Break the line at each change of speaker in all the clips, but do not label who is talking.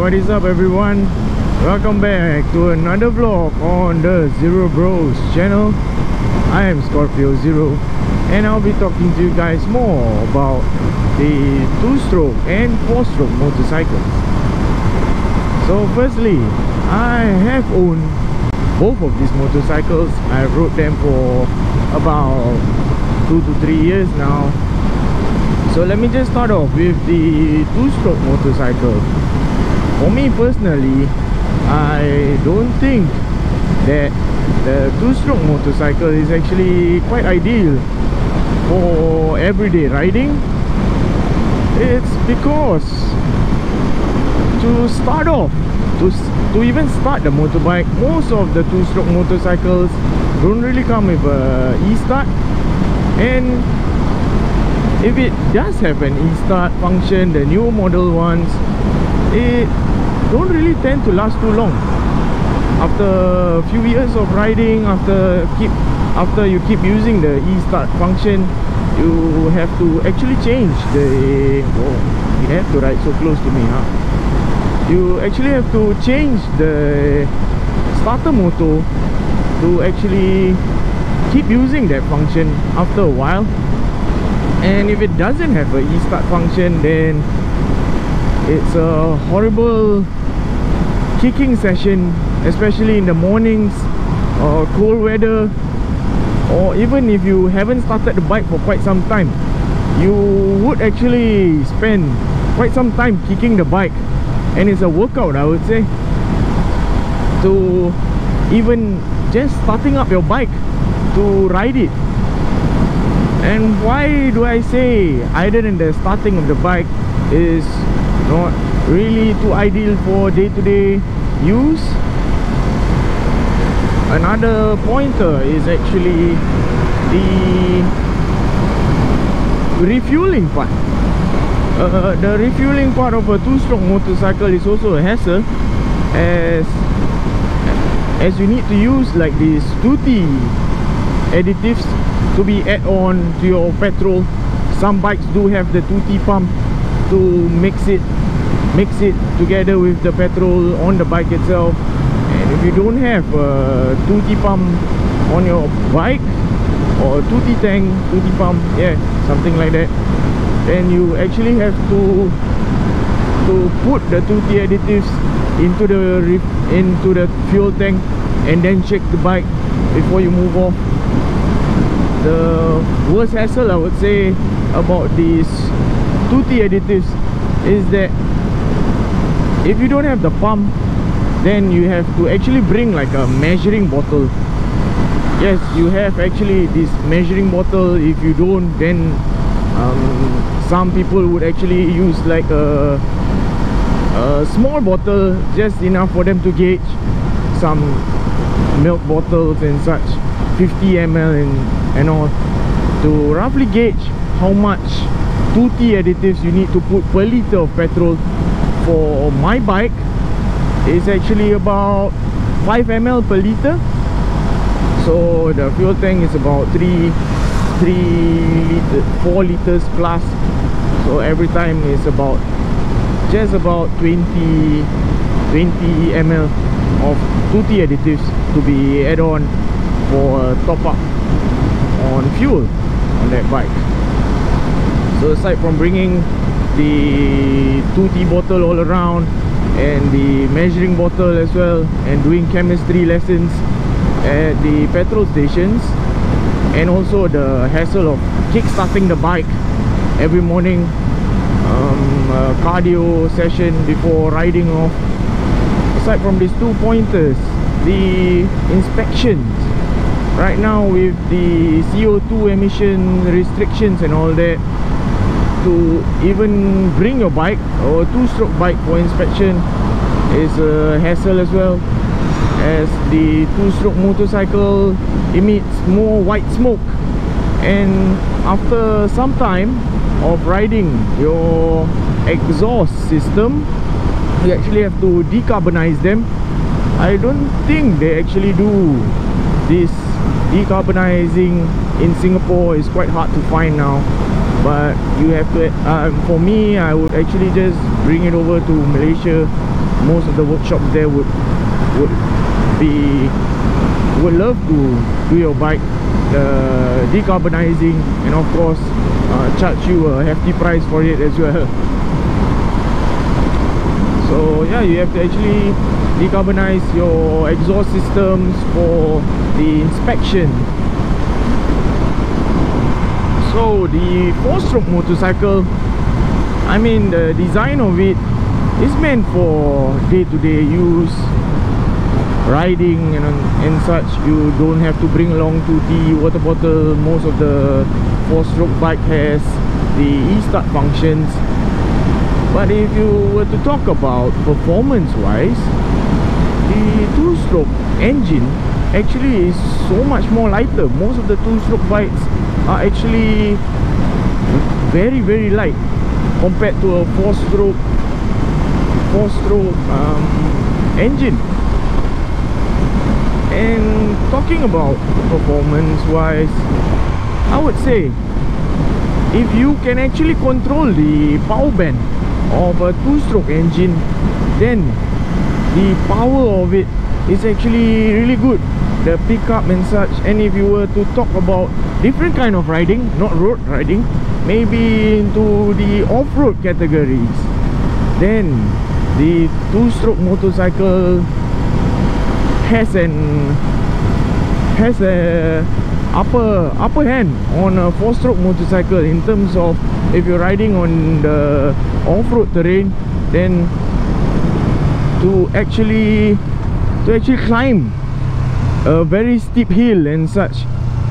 what is up everyone? Welcome back to another vlog on the Zero Bros channel. I am Scorpio Zero and I'll be talking to you guys more about the two-stroke and four-stroke motorcycles. So firstly, I have owned both of these motorcycles. I rode them for about two to three years now so let me just start off with the two-stroke motorcycle for me personally I don't think that the two-stroke motorcycle is actually quite ideal for everyday riding. It's because to start off to, to even start the motorbike most of the two-stroke motorcycles don't really come with a e-start. And if it does have an e-start function the new model ones it don't really tend to last too long. After a few years of riding after keep after you keep using the e-start function you have to actually change the oh you have to ride so close to me huh? You actually have to change the starter motor to actually keep using that function after a while. And if it doesn't have a e-start function then it's a horrible kicking session especially in the mornings or cold weather or even if you haven't started the bike for quite some time you would actually spend quite some time kicking the bike. And it's a workout I would say. To even just starting up your bike to ride it. And why do I say either in the starting of the bike is not really too ideal for day-to-day -day use. Another pointer is actually the refueling part. Uh, the refueling part of a two-stroke motorcycle is also a hassle as as you need to use like these 2T additives to be add on to your petrol. Some bikes do have the 2T pump to mix it mix it together with the petrol on the bike itself. And if you don't have uh, a 2T pump on your bike or 2T tank 2T pump yeah something like that then you actually have to to put the 2T additives into the into the fuel tank and then check the bike before you move off. The worst hassle I would say about these 2T additives is that if you don't have the pump then you have to actually bring like a measuring bottle. Yes you have actually this measuring bottle. If you don't then um, some people would actually use like a, a small bottle just enough for them to gauge some milk bottles and such 50 ml and and all to roughly gauge how much 2T additives you need to put per liter of petrol for my bike is actually about 5 ml per liter. So the fuel tank is about 3 3 liter 4 liters plus. So every time is about just about 20 20 ml of 2T additives to be add on for top up on fuel on that bike. So aside from bringing the 2T bottle all around and the measuring bottle as well and doing chemistry lessons at the petrol stations and also the hassle of kick-starting the bike every morning um, cardio session before riding off. Aside from these two pointers the inspections. Right now with the CO2 emission restrictions and all that to even bring your bike or two-stroke bike for inspection is a hassle as well as the two-stroke motorcycle emits more white smoke. And after some time of riding your exhaust system you actually have to decarbonize them. I don't think they actually do. This decarbonizing in Singapore is quite hard to find now but you have to uh, for me I would actually just bring it over to Malaysia. Most of the workshops there would would be would love to do your bike. The decarbonizing and of course uh, charge you a hefty price for it as well. So yeah you have to actually decarbonize your exhaust systems for the inspection so the four-stroke motorcycle I mean the design of it is meant for day-to-day -day use riding and, and such. You don't have to bring along 2T water bottle. Most of the four-stroke bike has the e-start functions. But if you were to talk about performance wise the two-stroke engine actually is so much more lighter. Most of the two-stroke bikes are actually very very light compared to a four-stroke four-stroke um, engine. And talking about performance wise I would say if you can actually control the power band of a two-stroke engine then the power of it is actually really good the pickup and such and if you were to talk about different kind of riding not road riding maybe into the off-road categories then the two-stroke motorcycle has an has a upper upper hand on a four-stroke motorcycle in terms of if you're riding on the off-road terrain then to actually to actually climb a very steep hill and such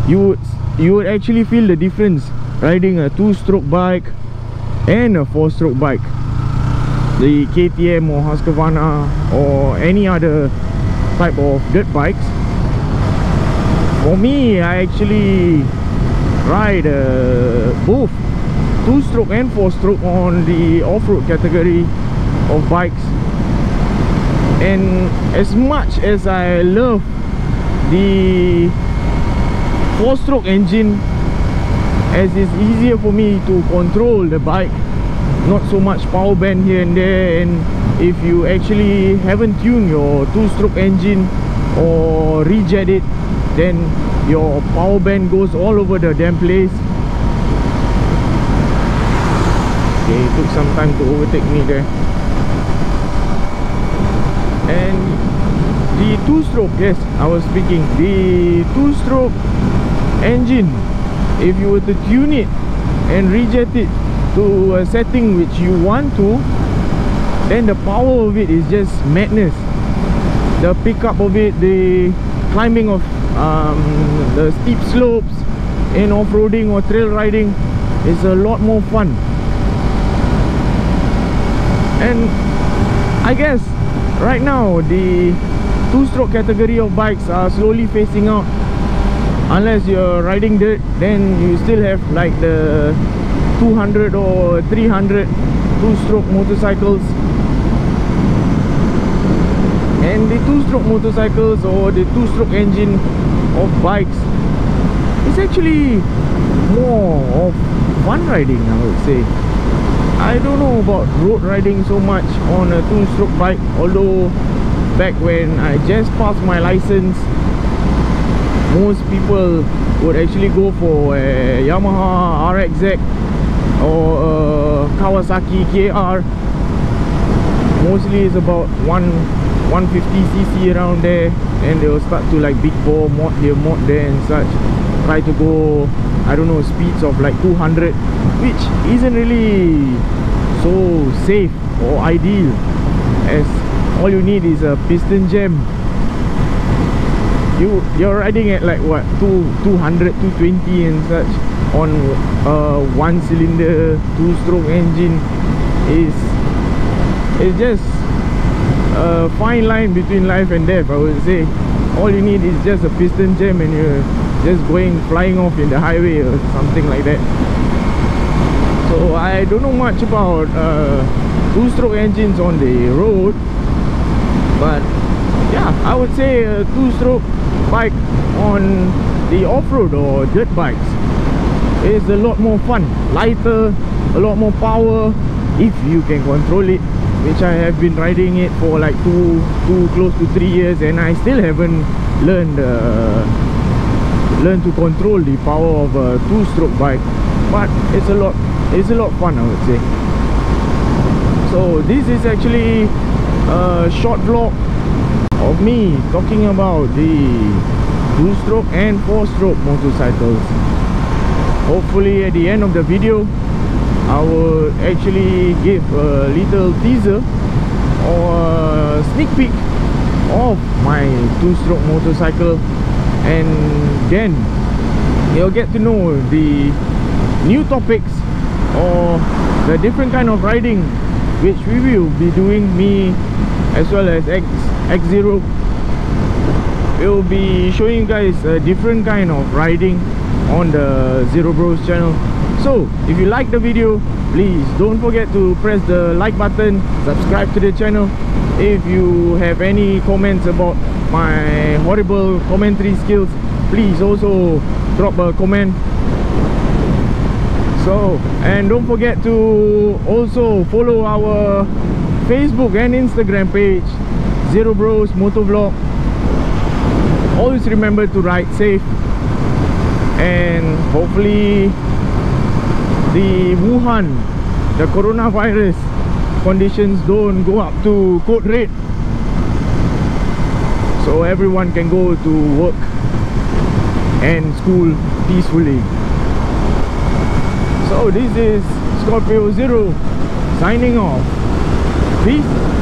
you would you would actually feel the difference riding a two-stroke bike and a four-stroke bike. The KTM or Husqvarna or any other type of dirt bikes. For me I actually ride uh, both two-stroke and four-stroke on the off-road category of bikes. And as much as I love the four-stroke engine as it's easier for me to control the bike not so much power band here and there and if you actually haven't tuned your two-stroke engine or rejet it then your power band goes all over the damn place. Okay it took some time to overtake me there. And the two-stroke yes I was speaking. The two-stroke engine if you were to tune it and rejet it to a setting which you want to then the power of it is just madness. The pickup of it the climbing of um, the steep slopes in off-roading or trail riding is a lot more fun. And I guess right now the two-stroke category of bikes are slowly phasing out. Unless you're riding dirt then you still have like the 200 or 300 two-stroke motorcycles. And the two-stroke motorcycles or the two-stroke engine of bikes is actually more of fun riding I would say. I don't know about road riding so much on a two-stroke bike although back when I just passed my license most people would actually go for a Yamaha RXZ or a Kawasaki KR mostly it's about 1 150cc around there and they will start to like big bore mod here mod there and such. Try to go I don't know speeds of like 200 which isn't really so safe or ideal as all you need is a piston jam. You you're riding at like what 2 200 220 and such on a one cylinder two stroke engine is it's just a fine line between life and death I would say. All you need is just a piston jam and you're just going flying off in the highway or something like that. So I don't know much about uh, two stroke engines on the road but yeah I would say a two-stroke bike on the off-road or dirt bikes is a lot more fun lighter a lot more power if you can control it which I have been riding it for like two, two close to three years, and I still haven't learned uh, learned to control the power of a two-stroke bike. But it's a lot, it's a lot fun, I would say. So this is actually a short vlog of me talking about the two-stroke and four-stroke motorcycles. Hopefully at the end of the video I will actually give a little teaser or sneak peek of my two-stroke motorcycle and then you'll get to know the new topics or the different kind of riding which we will be doing me as well as X X0 we will be showing you guys a different kind of riding on the Zero Bros channel. So if you like the video please don't forget to press the like button subscribe to the channel. If you have any comments about my horrible commentary skills please also drop a comment. So and don't forget to also follow our facebook and instagram page zero bros motovlog always remember to ride safe. And hopefully the Wuhan the coronavirus conditions don't go up to code red. So everyone can go to work and school peacefully. So this is Scorpio Zero signing off peace